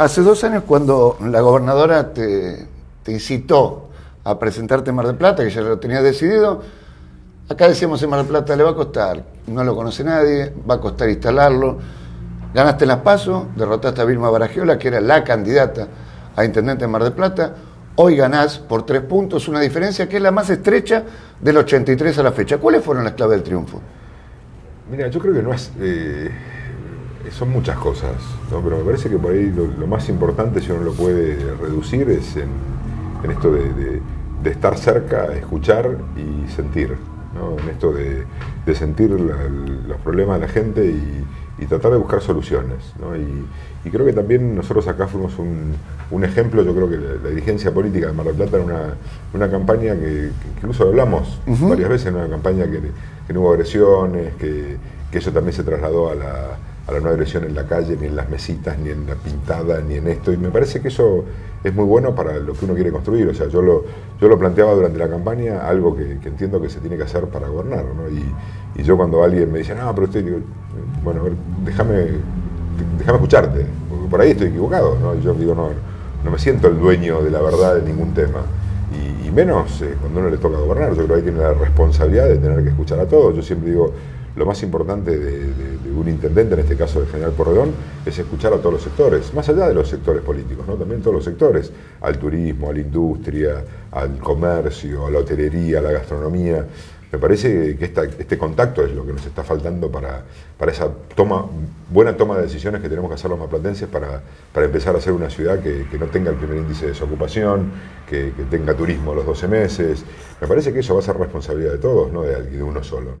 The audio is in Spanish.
Hace dos años cuando la gobernadora te, incitó a presentarte en Mar del Plata, que ya lo tenía decidido, acá decíamos en Mar del Plata le va a costar, no lo conoce nadie, va a costar instalarlo. Ganaste las PASO, derrotaste a Vilma Baragiola, que era la candidata a intendente en Mar del Plata. Hoy ganás por tres puntos, una diferencia que es la más estrecha del 83 a la fecha. ¿Cuáles fueron las claves del triunfo? Mira, yo creo que no es. Eh, son muchas cosas, ¿no? pero me parece que por ahí lo, más importante, si uno lo puede reducir, es en, esto de, estar cerca, escuchar y sentir. ¿no? En esto de, sentir los problemas de la gente y, tratar de buscar soluciones. ¿no? Y, creo que también nosotros acá fuimos un, ejemplo, yo creo que la, dirigencia política de Mar del Plata era una, una campaña que, incluso hablamos varias veces, una campaña que, no hubo agresiones, que, que eso también se trasladó a la a la no agresión en la calle, ni en las mesitas, ni en la pintada, ni en esto. Y me parece que eso es muy bueno para lo que uno quiere construir. O sea, yo lo, yo lo planteaba durante la campaña, algo que, entiendo que se tiene que hacer para gobernar. Y, yo cuando alguien me dice, no, pero estoy, digo, bueno, a ver, déjame, déjame escucharte, porque por ahí estoy equivocado. ¿no? Yo digo, no, no me siento el dueño de la verdad de ningún tema. Y, menos eh, cuando uno le toca gobernar. Yo creo que ahí tiene la responsabilidad de tener que escuchar a todos. Yo siempre digo, lo más importante de, un intendente, en este caso del general Porredón, es escuchar a todos los sectores, más allá de los sectores políticos, ¿no? también todos los sectores, al turismo, a la industria, al comercio, a la hotelería, a la gastronomía. Me parece que este contacto es lo que nos está faltando para, para esa buena toma de decisiones que tenemos que hacer los maplatenses para, para empezar a ser una ciudad que, no tenga el primer índice de desocupación, que, tenga turismo los 12 meses. Me parece que eso va a ser responsabilidad de todos, no de, de uno solo.